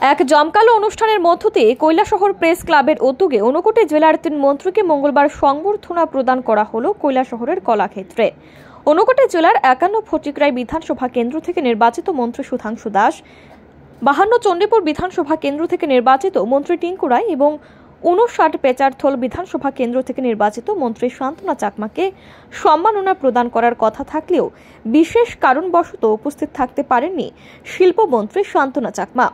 এক জমকালো অনুষ্ঠানের মধ্য দিয়ে কৈলাসহর প্রেস ক্লাবের উদ্যোগে অনুকোটে জেলার তিন মন্ত্রীকে মঙ্গলবার সংবর্ধনা প্রদান করা হলো কৈলাসহরের কলাক্ষেত্রে। অনুকোটে জেলার একান্ন ফটিকরাই বিধানসভা কেন্দ্র থেকে নির্বাচিত মন্ত্রী সুধাংশু দাস, বাহান্ন চণ্ডীপুর বিধানসভা কেন্দ্র থেকে নির্বাচিত মন্ত্রী টিঙ্কু রায় এবং উনষাট পেচারথল বিধানসভা কেন্দ্র থেকে নির্বাচিত মন্ত্রী শান্তনা চাকমাকে সম্মাননা প্রদান করার কথা থাকলেও বিশেষ কারণবশত উপস্থিত থাকতে পারেননি শিল্পমন্ত্রী শান্তনা চাকমা।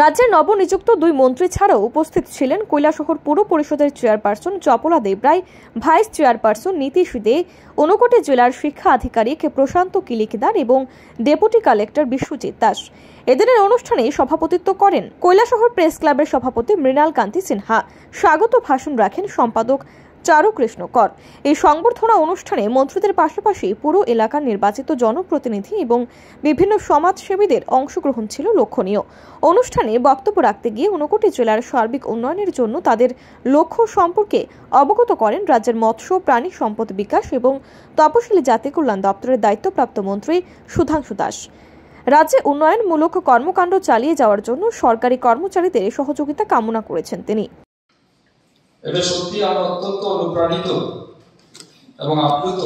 রাজ্যের নবনিযুক্ত দুই মন্ত্রী ছাড়াও উপস্থিত ছিলেন কৈলাসহর পুর পরিষদের chairperson Chapala Debroy, vice chairperson Nitish De Unakoti জেলার শিক্ষা আধিকারিক প্রশান্ত কিলিকিদার এবং ডেপুটি কালেক্টর বিশ্বজিৎ দাস। এদিনের অনুষ্ঠানে সভাপতিত্ব করেন কৈলাসহর প্রেস ক্লাবের সভাপতি মৃণাল কান্তি সিনহা। স্বাগত ভাষণ রাখেন সম্পাদক চারুকৃষ্ণ কর। এই সংবর্ধনা অনুষ্ঠানে মন্ত্রীদের পাশাপাশি পুরো এলাকার নির্বাচিত জনপ্রতিনিধি এবং বিভিন্ন সমাজসেবীদের অংশগ্রহণ ছিল লক্ষণীয়। অনুষ্ঠানে বক্তব্য রাখতে গিয়ে ঊনকোটি জেলার সার্বিক উন্নয়নের জন্য তাদের লক্ষ্য সম্পর্কে অবগত করেন রাজ্যের মৎস্য, প্রাণী সম্পদ বিকাশ এবং তপশিলি জাতি কল্যাণ দপ্তরের দায়িত্বপ্রাপ্ত মন্ত্রী সুধাংশু দাস। রাজ্যে উন্নয়নমূলক কর্মকাণ্ড চালিয়ে যাওয়ার জন্য সরকারি কর্মচারীদের সহযোগিতা কামনা করেছেন তিনি। এটা সত্যি আমরা অত্যন্ত অনুপ্রাণিত এবং আপ্লুত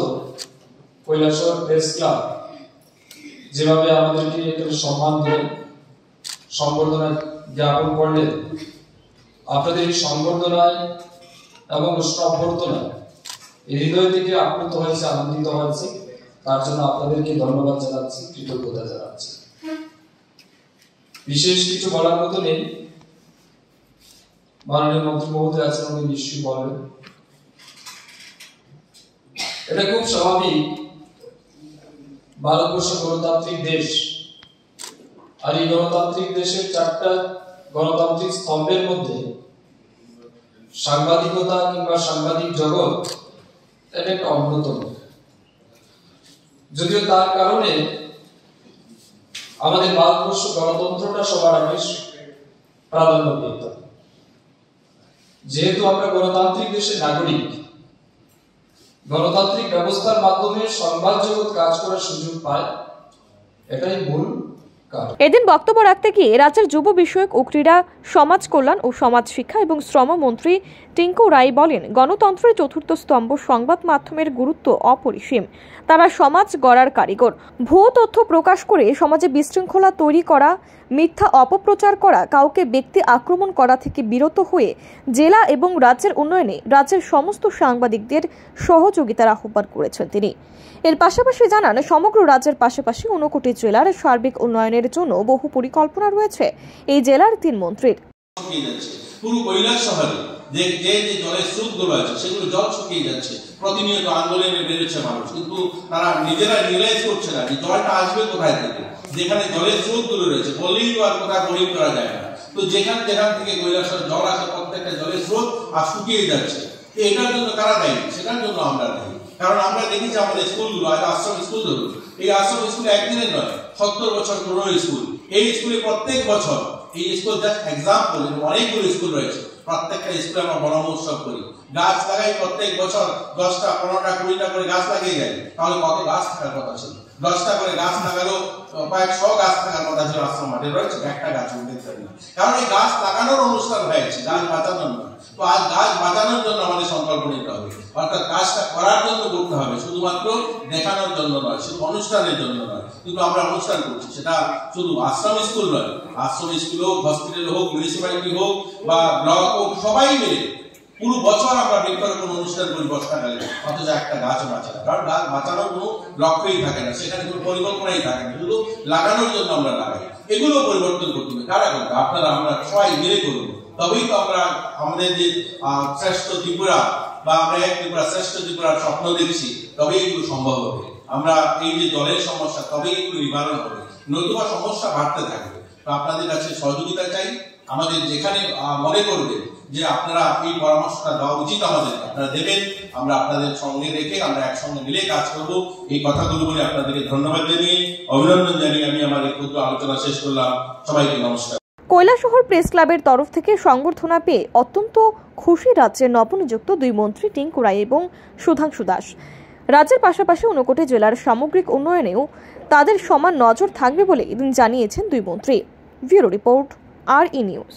কৈলাসহর প্রেস ক্লাব, যেভাবে আমাদেরকে এখানে সম্মান দিলেন সম্বর্ধনা জ্ঞাপন করলেন। আপনাদের এই সম্বর্ধনায় এবং অভ্যর্থনায় হৃদয় থেকে আপ্লুত হয়েছে, আনন্দিত হয়েছে। তার জন্য আপনাদেরকে ধন্যবাদ জানাচ্ছি, কৃতজ্ঞতা জানাচ্ছি। বিশেষ কিছু বলার মতো নেই। মাননীয় মন্ত্রী মহোদয় আছেন উনি নিশ্চয়ই বলবেন এটা খুব স্বাভাবিক। ভারতবর্ষ গণতান্ত্রিক দেশ। আর এই গণতান্ত্রিক দেশের চারটা গণতান্ত্রিক স্তম্ভের মধ্যে সাংবাদিকতা কিংবা সাংবাদিক জগৎ, এটা একটা অন্যতম। যদিও তার কারণে আমাদের ভারতবর্ষ গণতন্ত্রটা সবার আগে প্রাধান্য পেত। যেহেতু আমরা গণতান্ত্রিক দেশের নাগরিক, গণতান্ত্রিক ব্যবস্থার মাধ্যমে সংবাদ জগৎ কাজ করার সুযোগ পায়, এটাই মূল এদিন বক্তব্য রাখতে গিয়ে রাজ্যের যুব বিষয়ক ও ক্রীড়া, সমাজ কল্যাণ ও সমাজ শিক্ষা এবং শ্রম মন্ত্রী টিঙ্কু রায় বলেন, গণতন্ত্রের চতুর্থ স্তম্ভ সংবাদ মাধ্যমের গুরুত্ব অপরিসীম। তারা সমাজ গড়ার কারিগর। ভুয়ো তথ্য প্রকাশ করে সমাজে বিশৃঙ্খলা তৈরি করা, মিথ্যা অপপ্রচার করা, কাউকে ব্যক্তি আক্রমণ করা থেকে বিরত হয়ে জেলা এবং রাজ্যের উন্নয়নে রাজ্যের সমস্ত সাংবাদিকদের সহযোগিতার আহ্বান করেছেন তিনি। এর পাশাপাশি জানান, সমগ্র রাজ্যের পাশাপাশি ঊনকোটি জেলার সার্বিক উন্নয়নের জন্য বহু পরিকল্পনা রয়েছে। এই জেলার তিন মন্ত্রীর। পুরো কৈলাস শহরে যে যে যে জলের স্রোতগুলো আছে, সেগুলো জল শুকিয়ে যাচ্ছে। প্রতিনিয়ত আন্দোলনে বেরোচ্ছে মানুষ। কিন্তু তারা নিজেরা রিয়েলাইজ করছে না যে জলটা আসবে কোথায় থেকে। যেখানে জলের স্রোতগুলো রয়েছে তো আর কোথায় বোরিং করা যায় না। তো যেখান যেখান থেকে কৈলাসের জল আসে, প্রত্যেকটা জলের স্রোত আর শুকিয়ে যাচ্ছে। এটার জন্য কারা দায়ী? সেটার জন্য আমরা দায়ী। কারণ আমরা দেখি যে আমাদের স্কুলগুলো আজ আশ্রম স্কুল ধরুন এই আশ্রম স্কুল একদিনের নয়, সত্তর বছর পুরনো স্কুল। এই স্কুলে প্রত্যেক বছর, এই স্কুল জাস্ট এক্সাম্পল অনেকগুলো স্কুল রয়েছে। প্রত্যেকটা স্কুলে আমরা বড় উৎসব করি। গাছ লাগাই প্রত্যেক বছর দশটা, পনেরোটা, কুড়িটা করে গাছ লাগিয়ে যায় তাহলে কত গাছ থাকার কথা ছিল? দশটা করে গাছ লাগালেও কয়েকশো গাছ থাকার কথা ছিল আশ্রম মাঠে। রয়েছে একটা গাছ উঠতে পারি কারণ এই গাছ লাগানোর অনুষ্ঠান হয়েছে, গাছ বাঁচানোর নয় তো আজ গাছ বাঁচানোর জন্য আমাদের সংকল্প নিতে হবে। অর্থাৎ কাজটা করার জন্য করতে হবে, শুধুমাত্র দেখানোর জন্য নয়, শুধু অনুষ্ঠানের জন্য নয়। কিন্তু আমরা অনুষ্ঠান করছি, সেটা শুধু আশ্রম স্কুল নয়। আশ্রম স্কুল হোক হসপিটাল হোক মিউনিসিপ্যালিটি হোক, বা ব্লক হোক, সবাই মিলে পুরো বছর আমরা বৃক্ষরোপণ অনুষ্ঠান করি বর্ষাকালে। অথচ একটা গাছ বাঁচে না। কারণ গাছ বাঁচানোর কোনো লক্ষ্যই থাকে না। সেখানে কোনো পরিকল্পনাই থাকে না। শুধু লাগানোর জন্য আমরা লাগাই। এগুলো পরিবর্তন করতে হবে। কারা করবে? আপনারা, আমরা সবাই মিলে করব। তবেই তো আমরা আমাদের যে শ্রেষ্ঠ ত্রিপুরা বা আমরা এক ত্রিপুরা, শ্রেষ্ঠ ত্রিপুরার স্বপ্ন দেখছি, তবেই এগুলো সম্ভব হবে। আমরা এই যে জলের সমস্যা, তবেই এগুলো নিবারণ হবে। নতুবা সমস্যা বাড়তে থাকবে। তো আপনাদের কাছে সহযোগিতা চাই। আমাদের যেখানে মনে করবে যে আপনারা এই পরামর্শটা দেওয়া উচিত আমাদের। আপনারা দেবেন, আমরা আপনাদের সঙ্গে রেখে আমরা একসঙ্গে মিলে কাজ করব। এই কথাগুলো বলে আপনাদেরকে ধন্যবাদ জানিয়ে অভিনন্দন জানিয়ে আমি আমার ক্ষুদ্র আলোচনা শেষ করলাম। সবাইকে নমস্কার। কৈলাসহর প্রেস ক্লাবের তরফ থেকে সংবর্ধনা পেয়ে অত্যন্ত খুশি রাজ্যের নবনিযুক্ত দুই মন্ত্রী টিঙ্কু রায় এবং সুধাংশু দাস। রাজ্যের পাশাপাশি ঊনকোটি জেলার সামগ্রিক উন্নয়নেও তাদের সমান নজর থাকবে বলে এদিন জানিয়েছেন দুই মন্ত্রী। Bureau report R E news.